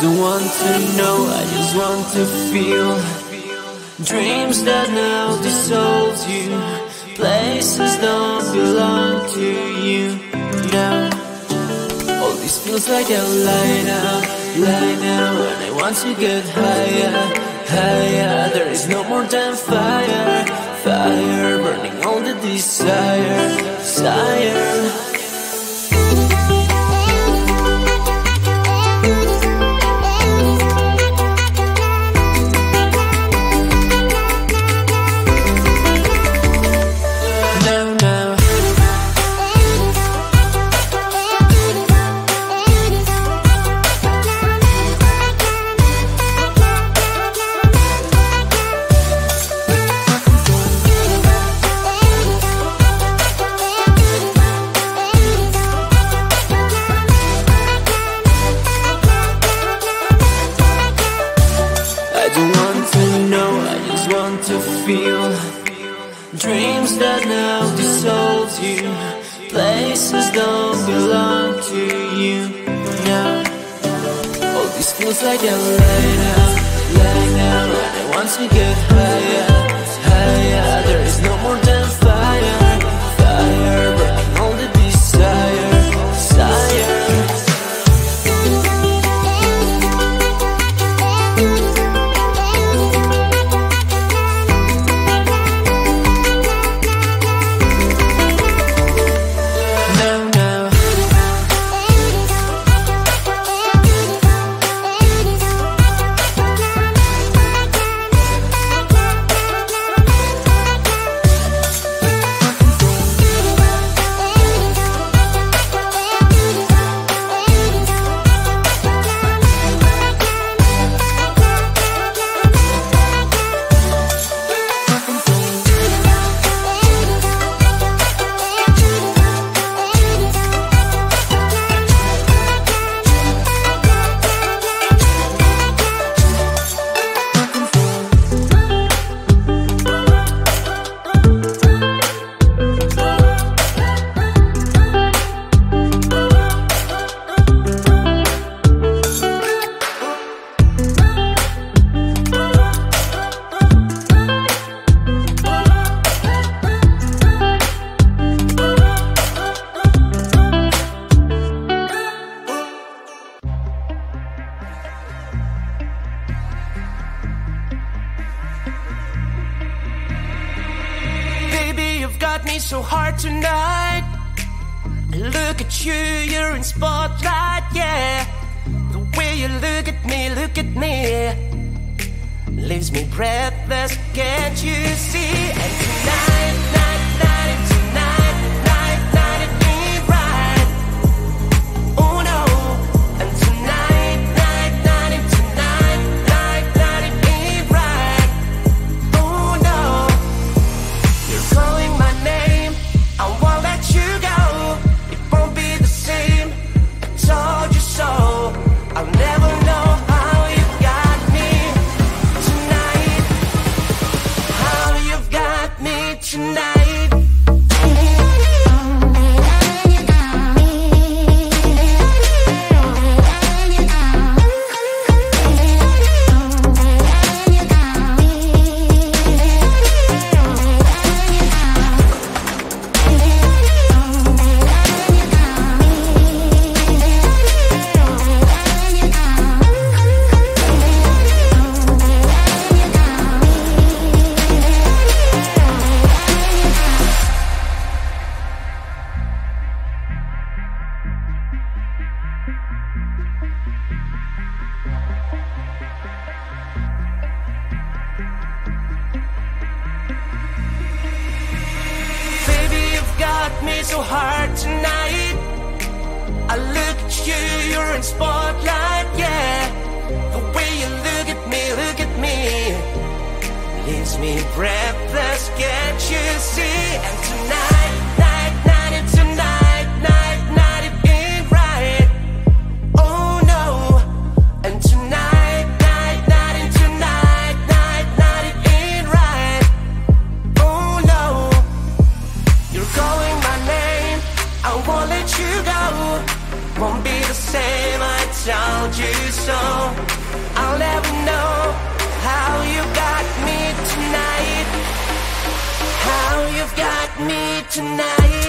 don't want to know, I just want to feel Dreams that now dissolves you. Places don't belong to you now. All this feels like a lie now, lie now And I want to get higher, higher. There is no more than fire, fire Burning all the desire, desire like a lie now And I want to get higher, spotlight, yeah. The way you look at me, look at me, leaves me breathless. Can't you see? And tonight, so hard tonight. I look at you, you're in spotlight, yeah. The way you look at me, look at me, leaves me breathless. Can't you see? And tonight, won't let you go. Won't be the same, I told you so. I'll never know how you got me tonight. How you've got me tonight.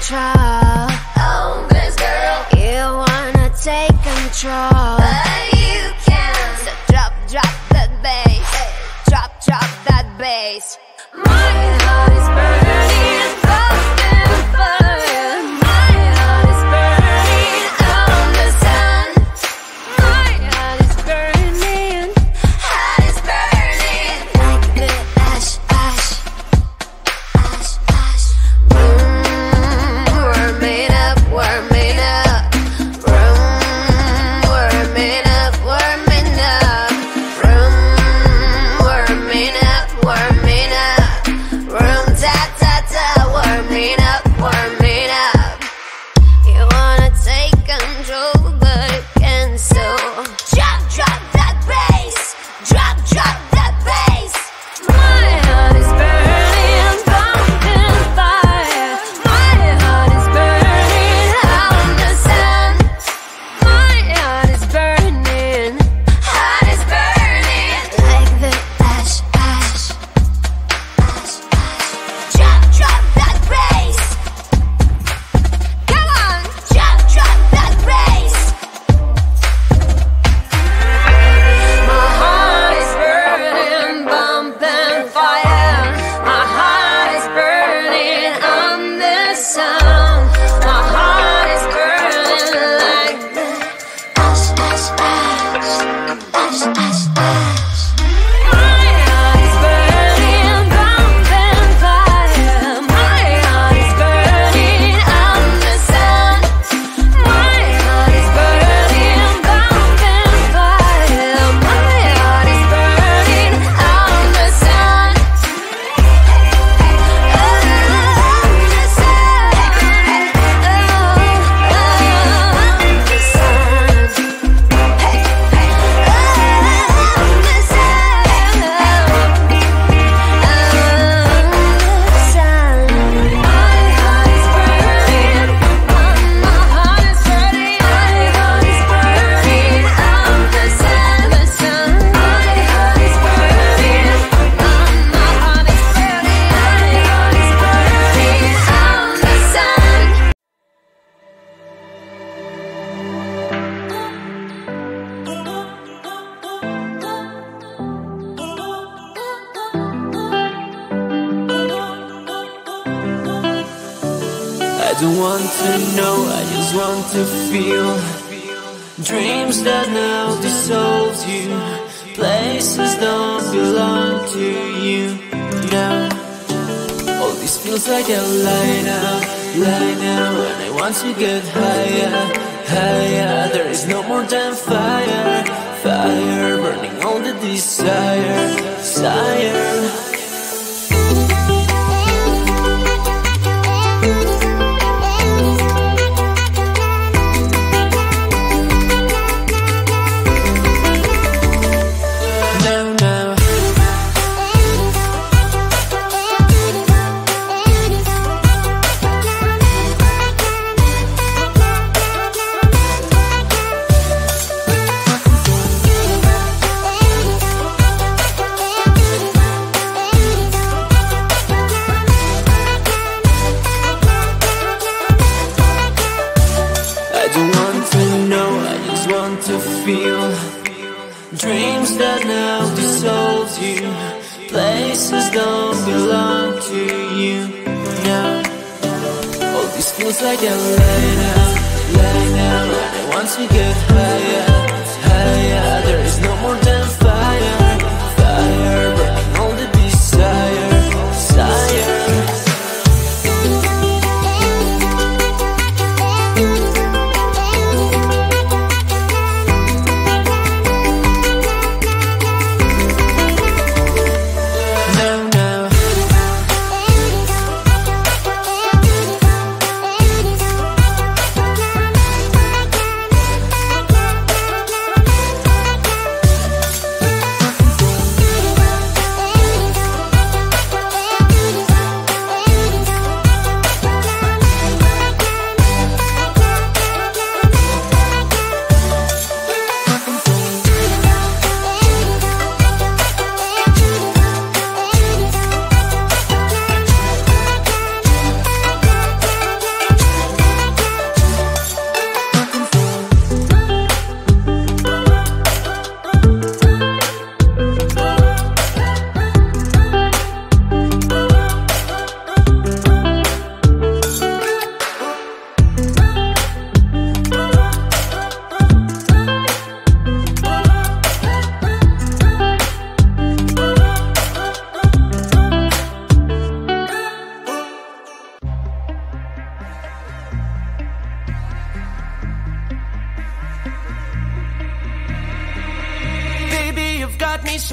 control. Oh, this girl. You wanna take control. feel. Dreams that now dissolve you. Places don't belong to you. Now All this feels like a lie now, lie now And I want to get higher, higher. There is no more than fire, fire Burning all the desire, desire feels like a light up, light up Once we get higher, higher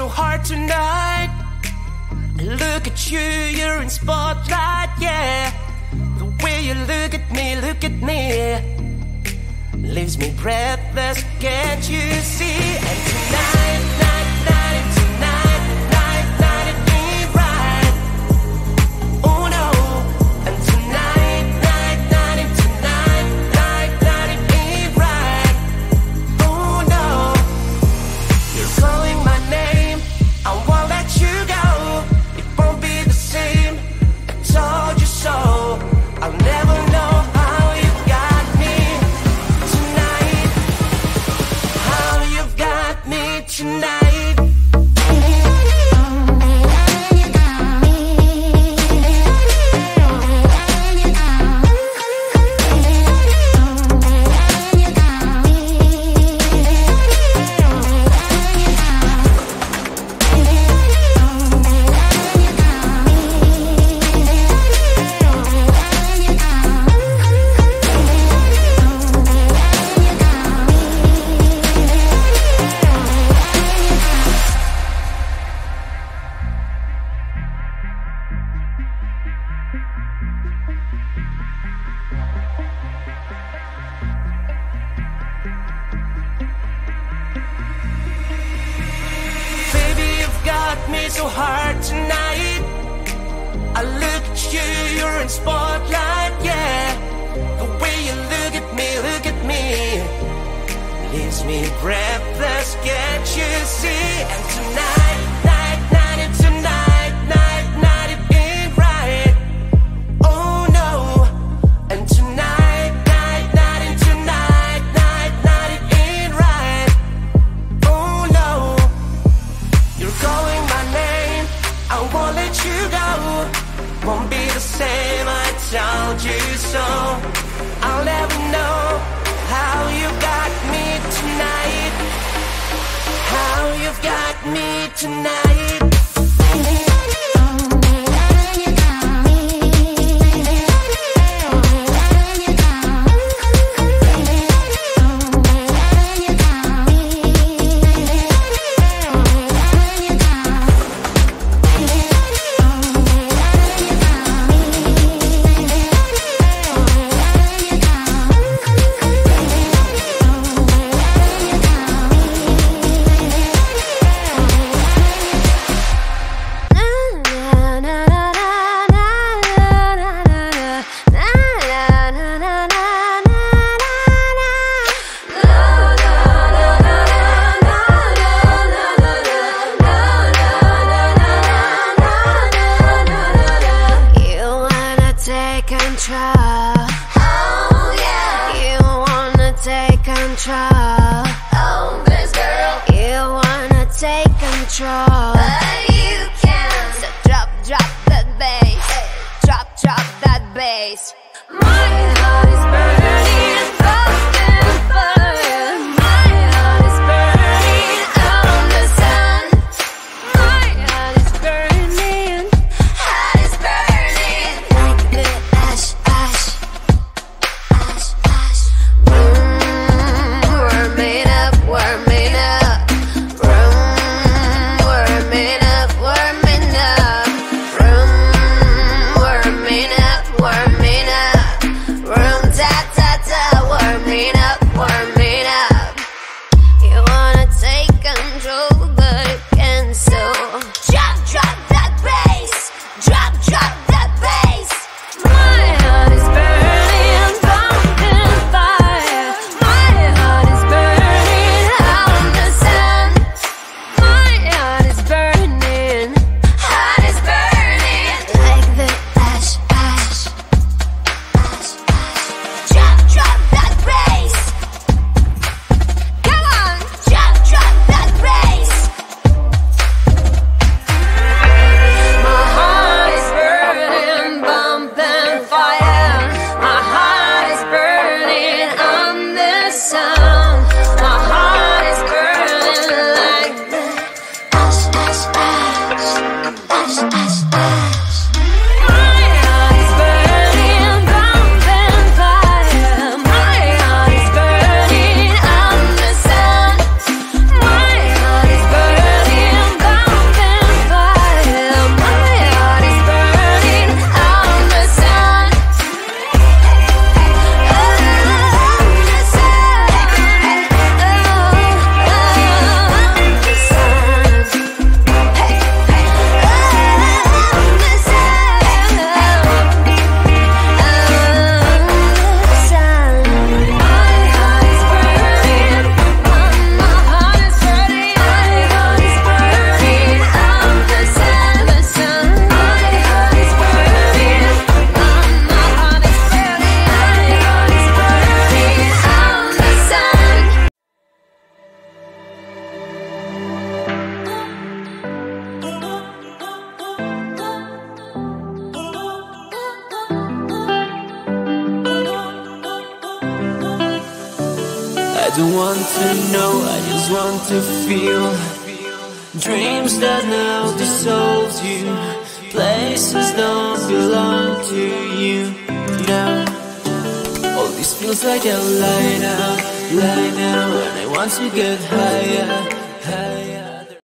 so hard tonight. I look at you, you're in spotlight, yeah. The way you look at me, look at me, leaves me breathless. Can't you see? And tonight. You see want to know, I just want to feel Dreams that now dissolve you. Places don't belong to you now. All this feels like a lie now, lie now And I want to get higher, higher